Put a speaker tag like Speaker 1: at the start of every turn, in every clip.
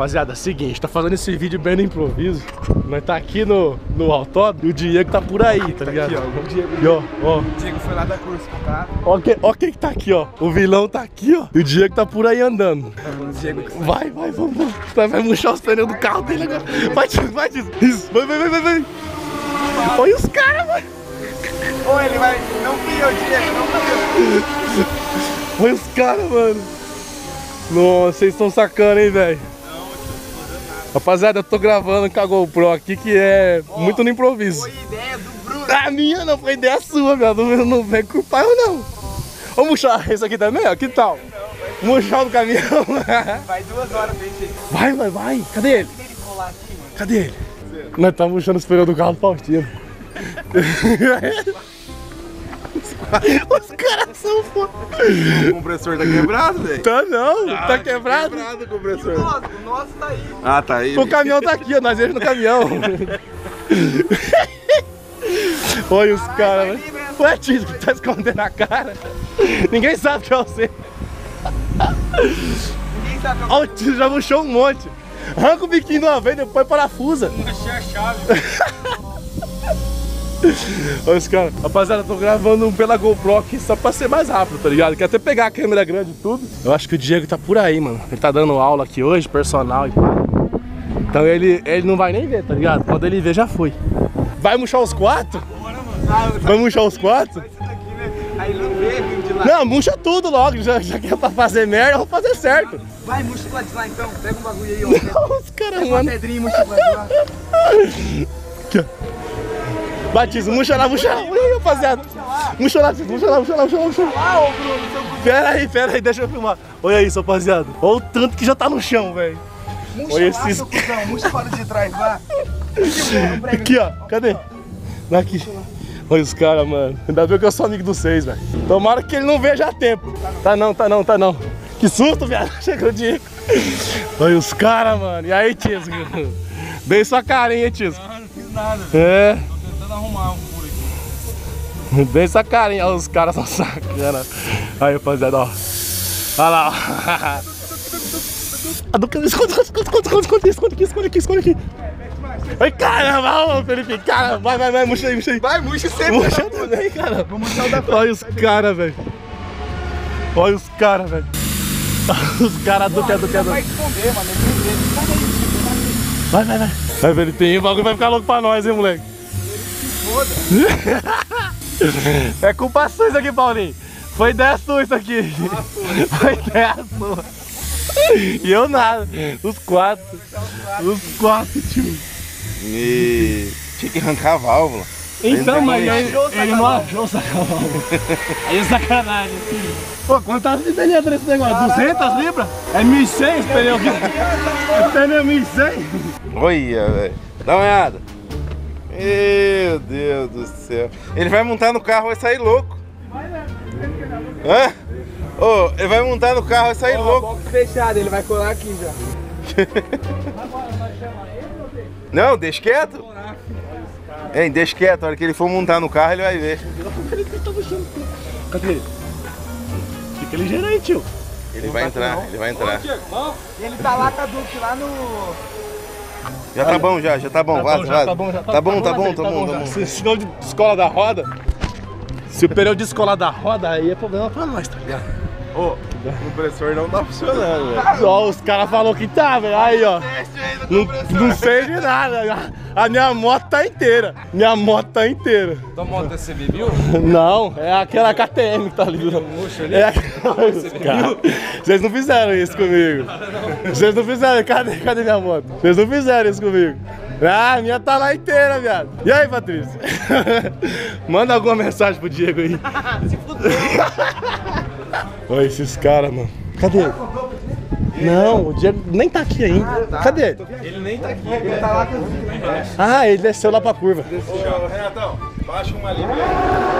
Speaker 1: Rapaziada, é seguinte, tá fazendo esse vídeo bem no improviso. Nós tá aqui no, no autódromo e o Diego tá por aí, tá ligado?
Speaker 2: Aqui, ó, o Diego.
Speaker 1: E ó, ó,
Speaker 2: O Diego foi lá da cruz, tá?
Speaker 1: ó, que, ó quem que tá aqui, ó. O vilão tá aqui, ó. E o Diego tá por aí andando. Vai, vai, vamos, vamos. Vai, murchar os pneus do carro dele agora. Vai, vai. Isso, vai, vai, vai, vai, vai. Olha os caras, mano.
Speaker 2: Ô, ele vai. Não eu, Diego, não eu.
Speaker 1: Olha os caras, mano. Nossa, vocês estão sacando, hein, velho. Rapaziada, eu tô gravando com a GoPro aqui que é muito no improviso.
Speaker 2: Foi ideia do Bruno.
Speaker 1: A minha não foi ideia sua, meu. Não, não vem culpar eu, não. Vamos murchar esse aqui também, ó. Que tal? Murchar do caminhão.
Speaker 2: Vai duas horas pra gente.
Speaker 1: Vai, vai, vai. Cadê ele?
Speaker 2: Se ele.
Speaker 1: Cadê ele? Nós estamos murchando os pneus do carro do Faustino. Os caras são foda.
Speaker 3: O compressor tá quebrado, velho.
Speaker 1: Tá não, tá quebrado.
Speaker 3: Quebrado o compressor.
Speaker 2: Nossa, o nosso tá aí.
Speaker 3: Ah, tá aí.
Speaker 1: O caminhão tá aqui, ó, nós vemos no caminhão. Olha os caras, né? Ué, Tito, que tá escondendo a cara. Ninguém sabe que é você.
Speaker 2: Ninguém sabe
Speaker 1: Ó, o Tito já murchou um monte. Arranca o biquinho de uma vez, depois parafusa.
Speaker 2: achei a chave.
Speaker 1: Olha os caras. Rapaziada, eu tô gravando um pela GoPro aqui só pra ser mais rápido, tá ligado? Quer até pegar a câmera grande e tudo. Eu acho que o Diego tá por aí, mano. Ele tá dando aula aqui hoje, personal e pá. Então ele, ele não vai nem ver, tá ligado? Quando ele ver, já foi. Vai murchar os quatro? Vai murchar os quatro?
Speaker 2: Aí não vê, viu de lá.
Speaker 1: Não, murcha tudo logo. Já, já que é pra fazer merda, eu vou fazer certo.
Speaker 2: Vai, murcha lado de lá então. Pega um bagulho aí, ó.
Speaker 1: Os caras,
Speaker 2: Pega uma
Speaker 1: mano.
Speaker 2: pedrinha e murcha lado de lá.
Speaker 1: Aqui, ó. Batismo, murcha lá, murcha lá. Ui, rapaziada. Murcha lá, murcha lá, murcha lá, murcha lá, murcha lá.
Speaker 2: Ah, ô Bruno, seu
Speaker 1: Pera aí, pera aí, deixa eu filmar. Olha isso, rapaziada. Olha o tanto que já tá no chão, velho.
Speaker 2: Murcha
Speaker 1: Olha
Speaker 2: lá,
Speaker 1: esses-
Speaker 2: seu cuzão. Murcha para de trás, lá.
Speaker 1: Aqui, ó. Cadê? Aqui. Olha os caras, mano. Ainda bem que eu sou amigo dos seis, velho. Tomara que ele não veja a tempo. Tá não, tá não, tá não. Que susto, viado. Chegou o Diego. Olha os caras, mano. E aí, Tisco? Bem sua carinha, Tisco.
Speaker 2: Não fiz nada.
Speaker 1: É.
Speaker 2: Tentando arrumar um furo aqui.
Speaker 1: Bem essa carinha, Olha, os caras são sacana. Aí, rapaziada, ó. Olha lá, ó. Esconde, esconde, esconde, esconde, esconde, esconde aqui, esconde aqui, esconde aqui. Ai, caramba, ô, Felipe, cara, vai, vai, vai, murcha aí, murcha aí.
Speaker 2: Vai, murcha sempre.
Speaker 1: Murcha também, cara.
Speaker 2: Vou murchar o da
Speaker 1: Olha os caras, velho. Olha os caras, velho. Os caras do que, do que, do
Speaker 2: Vai esconder, mano.
Speaker 1: Vai, vai, vai. Vai, Felipinho, o bagulho vai ficar louco pra nós, hein, moleque.
Speaker 2: Foda.
Speaker 1: É culpa sua isso aqui, Paulinho. Foi ideia sua isso aqui. Foi ideia sua. E eu nada. Os quatro. Os quatro, tio.
Speaker 3: E tinha que arrancar a válvula.
Speaker 1: Então, mas
Speaker 3: Ele
Speaker 1: ele, não achou o sacanagem. Aí é sacanagem. Pô, quantas libras ele entra nesse negócio? 200 libras? É 1.100 esse pneu aqui. Esse pneu é 1.100.
Speaker 3: Olha, velho. Dá uma olhada. Meu Deus do céu. Ele vai montar no carro, vai sair louco. Hã? Ô, ele vai montar no carro, vai sair louco.
Speaker 2: Box fechado, ele vai colar aqui já.
Speaker 3: Não, deixa quieto. Hein, deixa quieto. A hora que ele for montar no carro, ele vai ver.
Speaker 1: Cadê ele? Fica ligeiro aí, tio.
Speaker 3: Ele vai entrar, ele vai entrar.
Speaker 2: Ele tá lá a Duke lá no.
Speaker 3: Já tá bom, já, já tá bom. Vaza,
Speaker 1: já
Speaker 3: vaza.
Speaker 1: tá bom, já
Speaker 3: Tá bom, tá bom, tá bom, tá bom.
Speaker 1: Se, se não de escola da roda, se o pneu de escola da roda, aí é problema pra nós, tá ligado?
Speaker 3: Ô, o compressor não tá funcionando, velho.
Speaker 1: Ó, os caras falaram que tá, velho. Aí, ó. Não, não sei de nada. A minha moto tá inteira. Minha moto tá inteira.
Speaker 4: Tua moto é CB1000?
Speaker 1: Não, é aquela KTM que tá ali. É aquela... Os caras- Vocês não fizeram isso comigo. Vocês não fizeram. Cadê, cadê minha moto? Vocês não fizeram isso comigo. Ah, a minha tá lá inteira, viado. E aí, Patrícia? Manda alguma mensagem pro Diego aí. Olha esses caras, mano. Cadê ele? Não, o Diego nem tá aqui ainda. Cadê ele?
Speaker 2: Ele tá lá com
Speaker 1: Ah, ele desceu lá pra curva.
Speaker 3: Ô, Renatão, baixa uma libra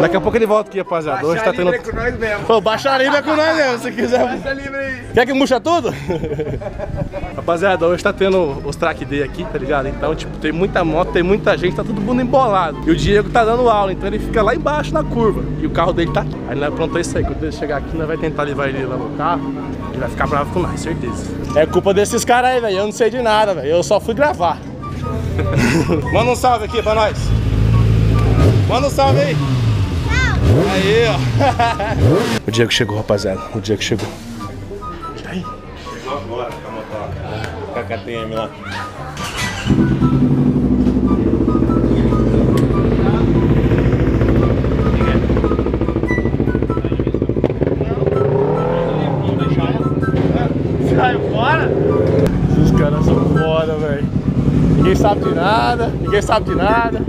Speaker 1: Daqui a pouco ele volta aqui, rapaziada. Hoje tá tendo.
Speaker 2: com nós mesmo.
Speaker 1: Pô, baixa a libra com nós mesmo, se quiser.
Speaker 2: Essa livre aí.
Speaker 1: Quer que murcha tudo? Rapaziada, hoje tá tendo os track day aqui, tá ligado? Então, tipo, tem muita moto, tem muita gente, tá todo mundo embolado. E o Diego tá dando aula, então ele fica lá embaixo na curva. E o carro dele tá aqui. Aí nós aprontou isso aí. Quando ele chegar aqui, nós vai tentar levar ele lá no carro. Ele vai ficar bravo com nós, certeza. É culpa desses caras aí, velho. Eu não sei de nada, velho. Eu só fui gravar. Manda um salve aqui pra nós. Manda um salve aí. Aí, ó. o Diego chegou, rapaziada. O Diego chegou.
Speaker 3: KTM lá.
Speaker 1: Sai fora? Esses caras são foda, velho. Ninguém sabe de nada, ninguém sabe de nada.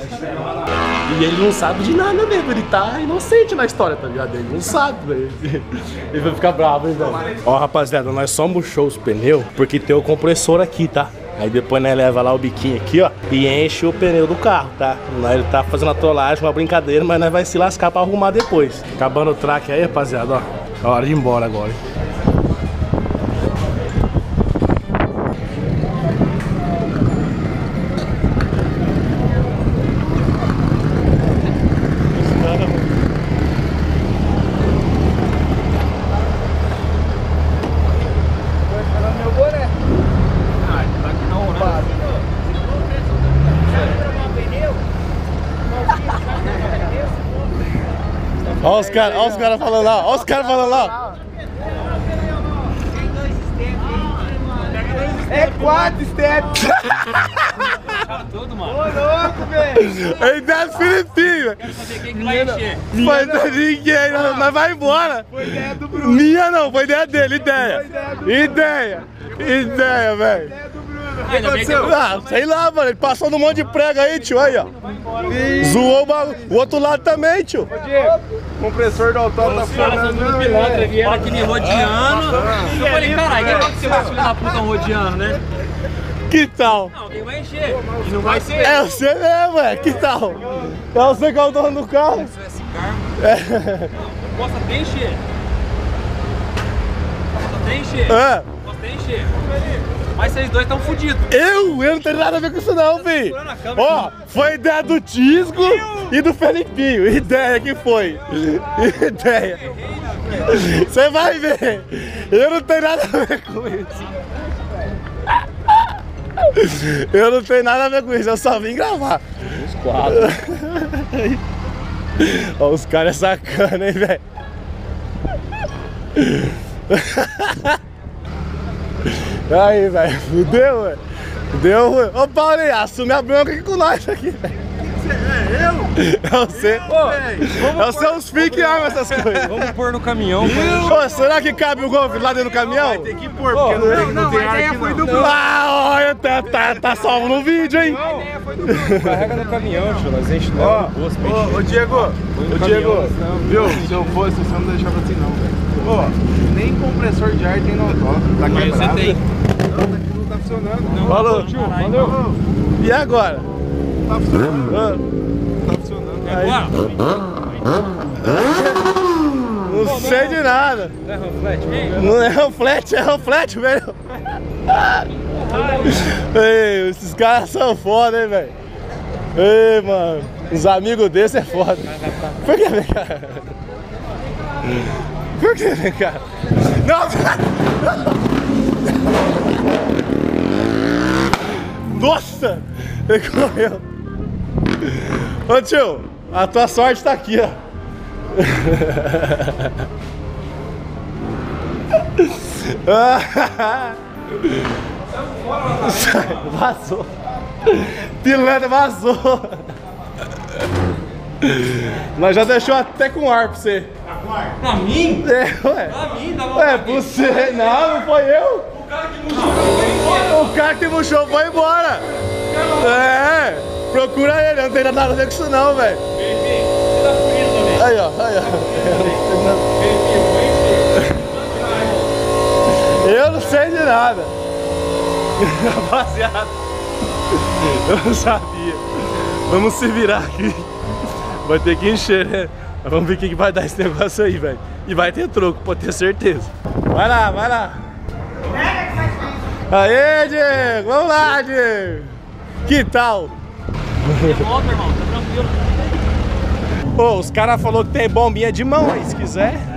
Speaker 1: E ele não sabe de nada mesmo, ele tá inocente na história, tá ligado? Ele não sabe, velho. Ele vai ficar bravo, hein, velho. Ó, rapaziada, nós só murchou os pneus porque tem o compressor aqui, tá? Aí depois nós leva lá o biquinho aqui, ó, e enche o pneu do carro, tá? Ele tá fazendo a trollagem, uma brincadeira, mas nós vai se lascar pra arrumar depois. Acabando o track aí, rapaziada, ó. É hora de ir embora agora, hein?
Speaker 2: Meu boné.
Speaker 1: Ó os caras, falando lá, ó os caras falando lá.
Speaker 2: É quatro step. Ô, louco, velho.
Speaker 1: É ideia do Filipinho, velho. Foi da ninguém, não, nós vai embora.
Speaker 2: Foi ideia do Bruno.
Speaker 1: Minha não, foi ideia dele, ideia. Ideia, ideia, velho.
Speaker 2: Bruno. O que aconteceu?
Speaker 1: Ah, sei lá, mano, ele passou num monte de prego aí, tio, aí, ó. Zoou o bagulho. O outro lado também, tio.
Speaker 2: Diego, o compressor do autódromo tá funcionando. não, velho.
Speaker 4: Vieram aqui me rodeando. Eu falei, caralho, quem vai ser mais filho da puta um rodeando, né?
Speaker 1: Que tal?
Speaker 4: Não, alguém vai encher. E não vai ser.
Speaker 1: É você mesmo, é, que tal? É você que é o dono do carro.
Speaker 4: Posso até encher. Posso até encher.
Speaker 1: É.
Speaker 4: Até encher. Mas vocês dois estão fodidos.
Speaker 1: Eu? Eu não tenho nada a ver com isso não,
Speaker 4: a câmera.
Speaker 1: Ó, foi ideia do Tisco e do Felipinho. Ideia que foi. Ideia. Você vai ver. Eu não tenho nada a ver com isso. Eu não tenho nada a ver com isso, eu só vim gravar. Os quatro. Ó, os caras é sacana, hein, velho. Aí, velho, fudeu, velho. Fudeu, velho. Ô, Paulinho, assume a bronca aqui com nós aqui, velho. É eu? É você. é o seus fique que arma essas coisas.
Speaker 4: Vamos pôr no caminhão.
Speaker 1: Ô, será que cabe o golfe lá dentro do caminhão?
Speaker 2: Tem que pôr, porque não, tem, não, tem ar aqui não.
Speaker 1: Ah, olha, tá, tá, tá salvo no vídeo, hein?
Speaker 4: Carrega no caminhão, tio. Nós enche logo
Speaker 2: Ó,
Speaker 4: no posto.
Speaker 2: ô, ô Diego, ô Diego, viu? Se eu fosse, você não deixava assim não, velho. Ô, nem compressor de ar tem no autódromo. Tá
Speaker 4: Mas
Speaker 2: quebrado.
Speaker 4: você tem.
Speaker 2: Não, tá aqui não tá funcionando.
Speaker 1: Falou.
Speaker 2: Valeu.
Speaker 1: E agora?
Speaker 2: Tá funcionando.
Speaker 4: Agora.
Speaker 1: Não sei de nada.
Speaker 4: É Ranflete, vem.
Speaker 1: Não é reflete, é reflete, velho. Ei, esses caras são foda, hein, velho. Ei, mano. Os amigos desses é foda. Por que, vem cá? Por que, vem cá? Não! Nossa! Ele correu. Ô tio, a tua sorte tá aqui, ó. Vazou. Pilantra vazou. Nós já deixou até com ar pra você.
Speaker 4: Pra mim?
Speaker 1: É, ué.
Speaker 4: Pra mim, dá
Speaker 1: Ué, pra você. Não, não foi eu.
Speaker 4: O cara que murchou.
Speaker 1: O cara que murchou foi embora. É, procura ele, não tem nada a ver com isso não, velho. Aí, ó, aí, ó. Eu não sei de nada. Rapaziada, eu não sabia. Vamos se virar aqui. Vai ter que encher, né? Vamos ver o que vai dar esse negócio aí, velho. E vai ter troco, pode ter certeza. Vai lá, vai lá. Aê, Diego! Vamos lá, Diego! Que tal?
Speaker 4: Volta, irmão, tá tranquilo.
Speaker 1: Pô, os caras falaram que tem bombinha de mão aí, se quiser.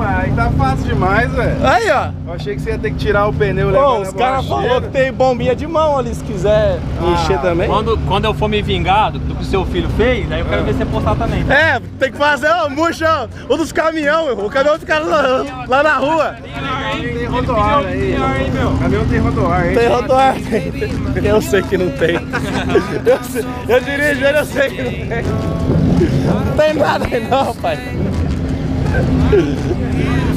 Speaker 2: Caramba, aí tá fácil demais, velho.
Speaker 1: Aí, ó.
Speaker 2: Eu achei que você ia ter que tirar o pneu na
Speaker 1: os caras falaram que tem bombinha de mão ali, se quiser encher também.
Speaker 4: Quando, quando eu for me vingar do, do que o seu filho fez, aí eu quero ver você postar também. tá?
Speaker 1: É, tem que fazer ó, murcha o dos caminhão, meu. o caminhão fica lá, lá na rua.
Speaker 2: Tem rodoar aí. O caminhão tem rodoar aí.
Speaker 1: Tem rodoar. Eu sei que não tem. Eu, sei, eu dirijo ele, eu sei que não tem. Não tem nada aí não, pai.